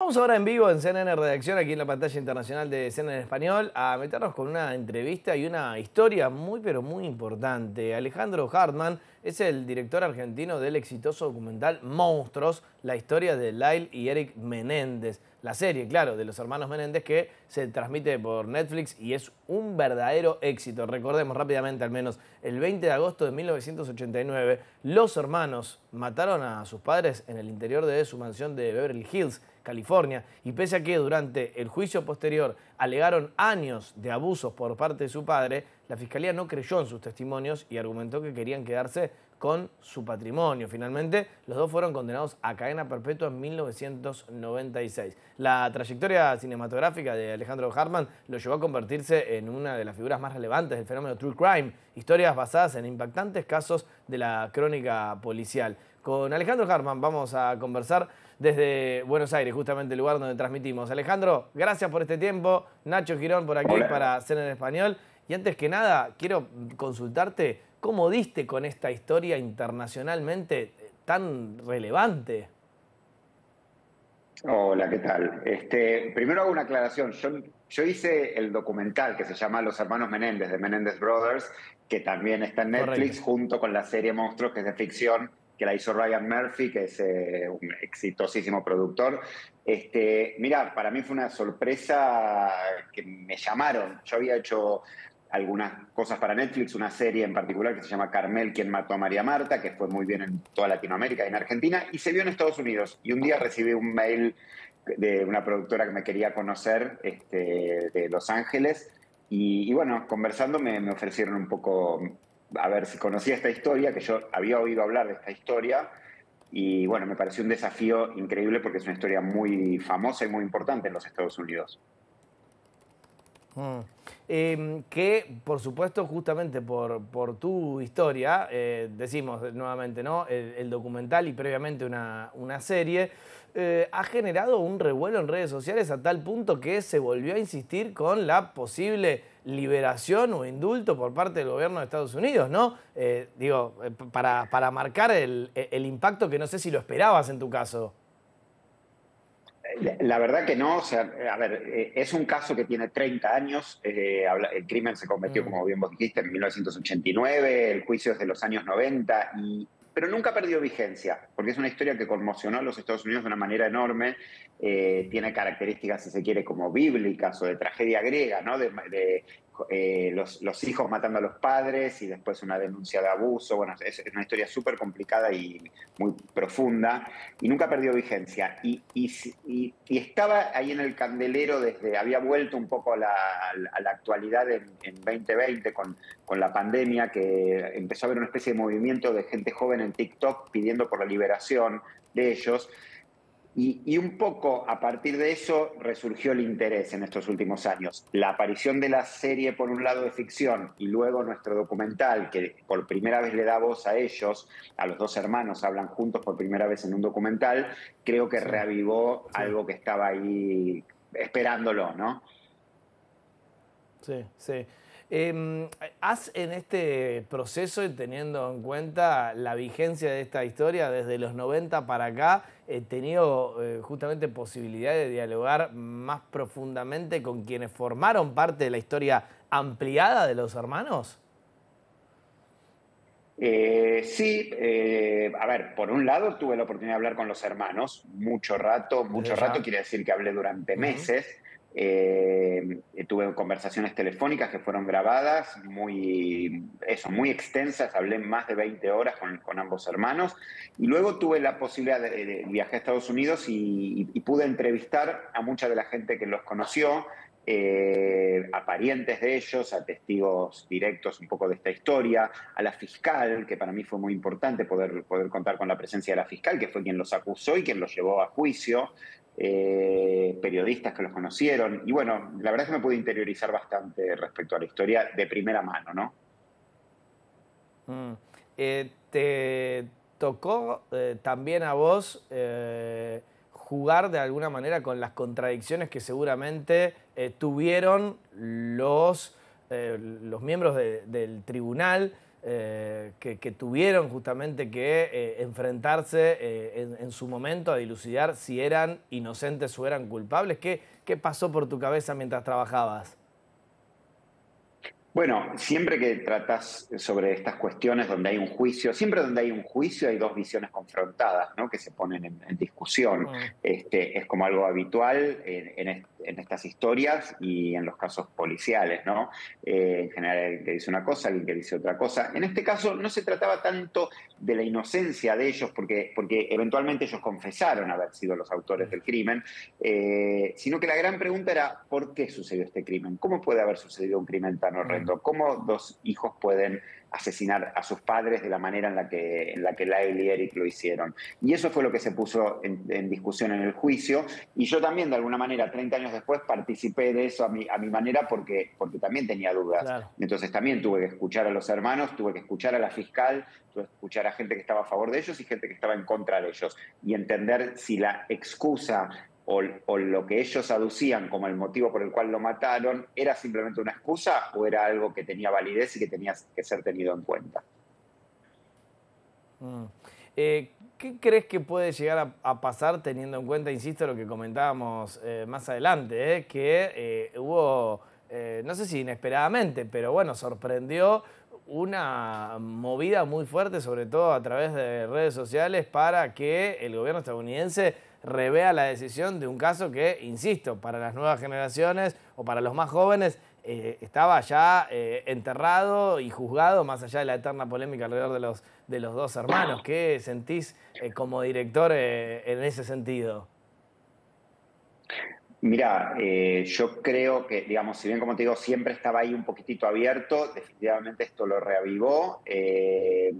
Vamos ahora en vivo en CNN Redacción, aquí en la pantalla internacional de CNN Español, a meternos con una entrevista y una historia muy pero muy importante. Alejandro Hartman es el director argentino del exitoso documental Monstruos, la historia de Lyle y Eric Menéndez. La serie, claro, de los hermanos Menéndez que se transmite por Netflix y es un verdadero éxito. Recordemos rápidamente al menos, el 20 de agosto de 1989, los hermanos mataron a sus padres en el interior de su mansión de Beverly Hills California, y pese a que durante el juicio posterior alegaron años de abusos por parte de su padre, la fiscalía no creyó en sus testimonios y argumentó que querían quedarse con su patrimonio. Finalmente, los dos fueron condenados a cadena perpetua en 1996. La trayectoria cinematográfica de Alejandro Hartman lo llevó a convertirse en una de las figuras más relevantes del fenómeno True Crime, historias basadas en impactantes casos de la crónica policial. Con Alejandro Hartman vamos a conversar desde Buenos Aires, justamente el lugar donde transmitimos. Alejandro, gracias por este tiempo. Nacho Girón por aquí para hacer en español. Y antes que nada, quiero consultarte cómo diste con esta historia internacionalmente tan relevante. Hola, ¿qué tal? Este, primero hago una aclaración. Yo, yo, hice el documental que se llama Los Hermanos Menéndez, de Menéndez Brothers, que también está en Netflix, junto con la serie Monstruos, que es de ficción, que la hizo Ryan Murphy, que es eh, un exitosísimo productor. Este, mira, para mí fue una sorpresa que me llamaron. Yo había hecho algunas cosas para Netflix, una serie en particular que se llama Carmel, quien mató a María Marta, que fue muy bien en toda Latinoamérica y en Argentina, y se vio en Estados Unidos. Y un día recibí un mail de una productora que me quería conocer este, de Los Ángeles, y, bueno, conversando me, me ofrecieron un poco a ver si conocía esta historia, que yo había oído hablar de esta historia, y bueno, me pareció un desafío increíble porque es una historia muy famosa y muy importante en los Estados Unidos. Mm. Em, que, por supuesto, justamente por, tu historia, eh, decimos nuevamente, ¿no? El, documental y previamente una, una serie, eh, ha generado un revuelo en redes sociales a tal punto que se volvió a insistir con la posible liberación o indulto por parte del gobierno de Estados Unidos, ¿no? Eh, digo, para, para marcar el, el impacto que no sé si lo esperabas en tu caso. La verdad que no, o sea, a ver, eh, es un caso que tiene 30 años, eh, el crimen se cometió, mm. como bien vos dijiste, en 1989, el juicio es de los años 90, y, pero nunca perdió vigencia, porque es una historia que conmocionó a los Estados Unidos de una manera enorme, eh, tiene características, si se quiere, como bíblicas o de tragedia griega, ¿no? de eh, los, hijos matando a los padres y después una denuncia de abuso. Bueno, es, una historia súper complicada y muy profunda y nunca perdió vigencia. Y, estaba ahí en el candelero desde, había vuelto un poco a la, actualidad en, en 2020 con, con la pandemia, que empezó a haber una especie de movimiento de gente joven en TikTok pidiendo por la liberación de ellos. Y, un poco a partir de eso resurgió el interés en estos últimos años. La aparición de la serie, por un lado, de ficción y luego nuestro documental, que por primera vez le da voz a ellos, a los dos hermanos, hablan juntos por primera vez en un documental, creo que reavivó algo que estaba ahí esperándolo, ¿no? Sí, sí. Eh, ¿Has en este proceso, y teniendo en cuenta la vigencia de esta historia desde los 90 para acá, eh, tenido eh, justamente posibilidad de dialogar más profundamente con quienes formaron parte de la historia ampliada de los hermanos? Eh, sí, a ver, por un lado tuve la oportunidad de hablar con los hermanos mucho rato, mucho rato quiere decir que hablé durante meses. Eh, tuve conversaciones telefónicas que fueron grabadas, muy, eso, muy extensas, hablé más de 20 horas con, ambos hermanos y luego tuve la posibilidad de, viajar a Estados Unidos y, pude entrevistar a mucha de la gente que los conoció, eh, a parientes de ellos, a testigos directos un poco de esta historia, a la fiscal, que para mí fue muy importante poder, poder contar con la presencia de la fiscal, que fue quien los acusó y quien los llevó a juicio. Eh, periodistas que los conocieron. Y bueno, la verdad es que me pude interiorizar bastante respecto a la historia de primera mano, ¿no? Mm. Eh, ¿Te tocó eh, también a vos jugar de alguna manera con las contradicciones que seguramente tuvieron los, los miembros del tribunal? Eh, que, tuvieron justamente que eh, enfrentarse eh, en, su momento a dilucidar si eran inocentes o eran culpables. ¿Qué, qué pasó por tu cabeza mientras trabajabas? Bueno, siempre que tratas sobre estas cuestiones donde hay un juicio, siempre donde hay un juicio hay dos visiones confrontadas, ¿no? Que se ponen en, discusión. Mm. Este, es como algo habitual en, estas historias y en los casos policiales, ¿no? Eh, en general, alguien que dice una cosa, alguien que dice otra cosa. En este caso no se trataba tanto de la inocencia de ellos, porque, porque eventualmente ellos confesaron haber sido los autores del crimen, eh, sino que la gran pregunta era ¿por qué sucedió este crimen? ¿Cómo puede haber sucedido un crimen tan horrendo? Cómo dos hijos pueden asesinar a sus padres de la manera en la que, en la que Lyle y Eric lo hicieron. Y eso fue lo que se puso en, discusión en el juicio. Y yo también, de alguna manera, 30 años después, participé de eso a mi, a mi manera porque, porque también tenía dudas. Entonces también tuve que escuchar a los hermanos, tuve que escuchar a la fiscal, tuve que escuchar a gente que estaba a favor de ellos y gente que estaba en contra de ellos. Y entender si la excusa o, lo que ellos aducían como el motivo por el cual lo mataron era simplemente una excusa o era algo que tenía validez y que tenía que ser tenido en cuenta. Mm. Eh, ¿Qué crees que puede llegar a, pasar teniendo en cuenta, insisto, lo que comentábamos eh, más adelante, eh, que hubo, no sé si inesperadamente, pero bueno, sorprendió una movida muy fuerte, sobre todo a través de redes sociales, para que el gobierno estadounidense revea la decisión de un caso que, insisto, para las nuevas generaciones o para los más jóvenes, eh, estaba ya eh, enterrado y juzgado, más allá de la eterna polémica alrededor de los, de los dos hermanos. ¿Qué sentís eh, como director en ese sentido? Mira, yo creo que, digamos, si bien como te digo, siempre estaba ahí un poquitito abierto, definitivamente esto lo reavivó. yo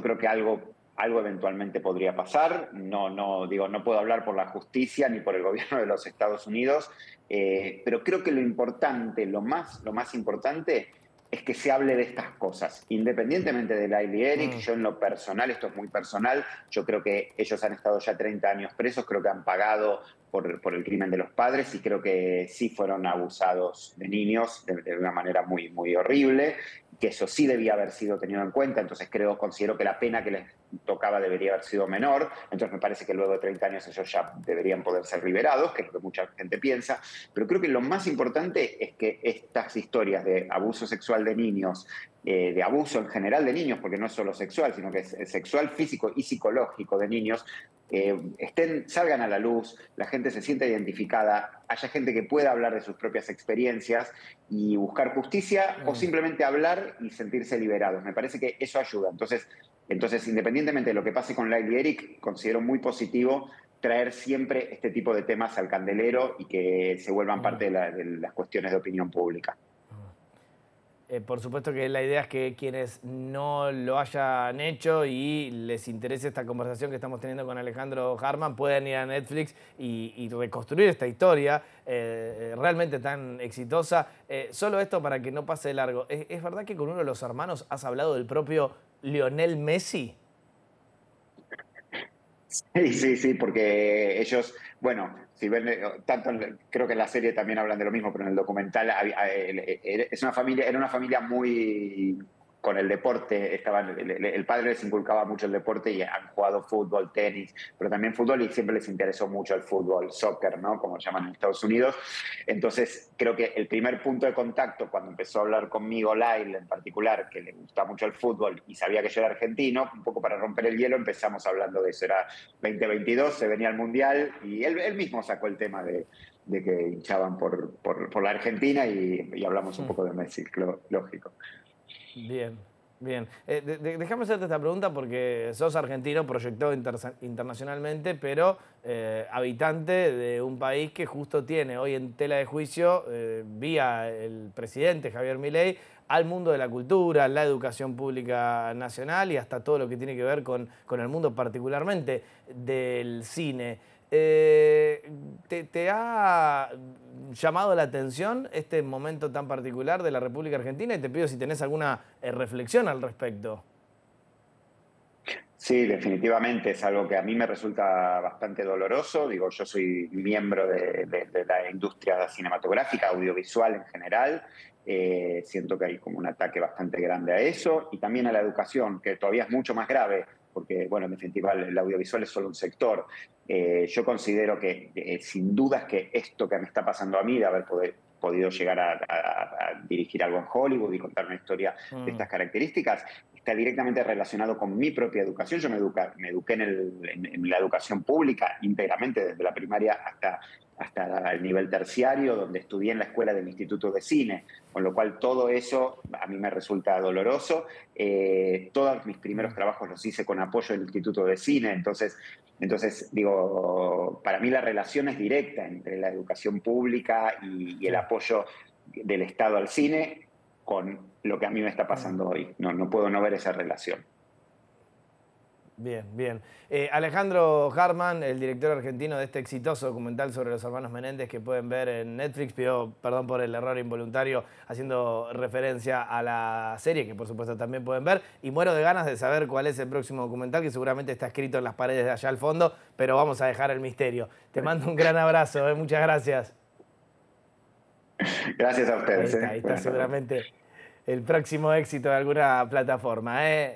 creo que algo algo eventualmente podría pasar. No, no, digo, no puedo hablar por la justicia ni por el gobierno de los Estados Unidos, eh, pero creo que lo importante, lo más, lo más importante es que se hable de estas cosas, independientemente de Lyle y Eric. Mm. Yo en lo personal, esto es muy personal, yo creo que ellos han estado ya 30 años presos, creo que han pagado por, por el crimen de los padres y creo que sí fueron abusados de niños de, de una manera muy, muy horrible que eso sí debía haber sido tenido en cuenta, entonces creo, considero que la pena que les tocaba debería haber sido menor, entonces me parece que luego de 30 años ellos ya deberían poder ser liberados, que es lo que mucha gente piensa, pero creo que lo más importante es que estas historias de abuso sexual de niños, eh, de abuso en general de niños, porque no es solo sexual, sino que es sexual, físico y psicológico de niños, eh, estén, salgan a la luz, la gente se sienta identificada, haya gente que pueda hablar de sus propias experiencias y buscar justicia o simplemente hablar y sentirse liberados. Me parece que eso ayuda. Entonces, entonces independientemente de lo que pase con Lyle y Eric, considero muy positivo traer siempre este tipo de temas al candelero y que se vuelvan mm. parte de las cuestiones de opinión pública. Eh, por supuesto que la idea es que quienes no lo hayan hecho y les interese esta conversación que estamos teniendo con Alejandro Harman puedan ir a Netflix y, reconstruir esta historia eh, realmente tan exitosa. Eh, solo esto para que no pase largo. ¿Es, verdad que con uno de los hermanos has hablado del propio Lionel Messi? Sí, sí, sí, porque ellos, bueno, si ven, eh, tanto creo que en la serie también hablan de lo mismo, pero en el documental es una familia, era una familia muy con el deporte, estaban, el, padre les inculcaba mucho el deporte y han jugado fútbol, tenis, pero también fútbol y siempre les interesó mucho el fútbol, soccer, ¿no? Como llaman en Estados Unidos. Entonces, creo que el primer punto de contacto cuando empezó a hablar conmigo Lyle en particular, que le gusta mucho el fútbol y sabía que yo era argentino, un poco para romper el hielo empezamos hablando de eso. Era 2022, se venía el Mundial y él, él mismo sacó el tema de, de que hinchaban por, por, por la Argentina y, y hablamos un poco de Messi, lógico. Bien, bien. Eh, déjame hacerte esta pregunta porque sos argentino, proyectado internacionalmente, pero eh, habitante de un país que justo tiene hoy en tela de juicio, eh, vía el presidente Javier Milei, al mundo de la cultura, la educación pública nacional y hasta todo lo que tiene que ver con, con el mundo particularmente del cine. Eh, ¿te, ha llamado la atención este momento tan particular de la República Argentina? Y te pido si tenés alguna eh, reflexión al respecto. Sí, definitivamente es algo que a mí me resulta bastante doloroso. Digo, yo soy miembro de, la industria cinematográfica, audiovisual en general. Eh, siento que hay como un ataque bastante grande a eso y también a la educación, que todavía es mucho más grave, porque, bueno, en definitiva, el audiovisual es solo un sector. Eh, yo considero que, eh, sin dudas, que esto que me está pasando a mí, de haber podido llegar a, dirigir algo en Hollywood y contar una historia de mm. estas características, está directamente relacionado con mi propia educación. Yo me, me eduqué en, la educación pública íntegramente, desde la primaria hasta, hasta el nivel terciario, donde estudié en la escuela del Instituto de Cine, con lo cual todo eso a mí me resulta doloroso. Eh, todos mis primeros trabajos los hice con apoyo del Instituto de Cine, entonces, entonces digo, para mí la relación es directa entre la educación pública y el apoyo del Estado al cine con lo que a mí me está pasando hoy. No, no puedo no ver esa relación. Bien, bien. Eh, Alejandro Harman, el director argentino de este exitoso documental sobre los hermanos Menéndez que pueden ver en Netflix, pidió perdón por el error involuntario haciendo referencia a la serie que por supuesto también pueden ver y muero de ganas de saber cuál es el próximo documental que seguramente está escrito en las paredes de allá al fondo, pero vamos a dejar el misterio. Te mando un gran abrazo, eh. muchas gracias. Gracias a ustedes. Ahí está, eh. seguramente el próximo éxito de alguna plataforma. ¿eh?